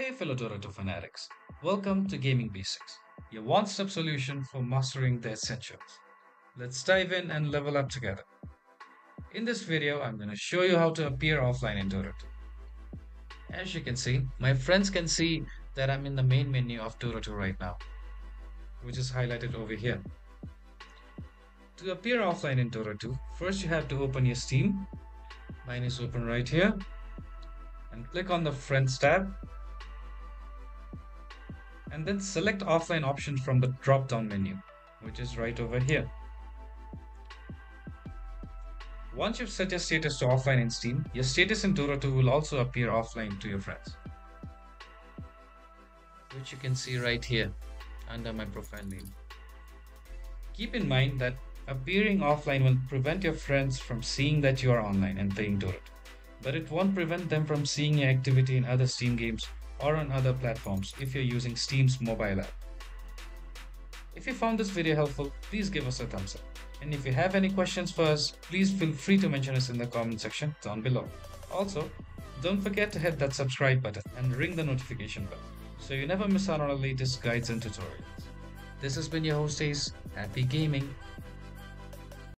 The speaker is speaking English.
Hey fellow Dota fanatics, welcome to Gaming Basics, your one-stop solution for mastering the essentials. Let's dive in and level up together. In this video, I'm going to show you how to appear offline in 2. As you can see, my friends can see that I'm in the main menu of 2 right now, which is highlighted over here. To appear offline in 2, first you have to open your Steam. Mine is open right here. And click on the Friends tab and then select offline option from the drop down menu, which is right over here. Once you've set your status to offline in Steam, your status in Dota 2 will also appear offline to your friends, which you can see right here under my profile name. Keep in mind that appearing offline will prevent your friends from seeing that you are online and playing Dota, but it won't prevent them from seeing your activity in other Steam games or on other platforms if you're using Steam's mobile app. If you found this video helpful, please give us a thumbs up. And if you have any questions for us, please feel free to mention us in the comment section down below. Also, don't forget to hit that subscribe button and ring the notification bell so you never miss out on our latest guides and tutorials. This has been your host Ace. Happy gaming!